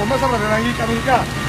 我们怎么才能有奖金啊？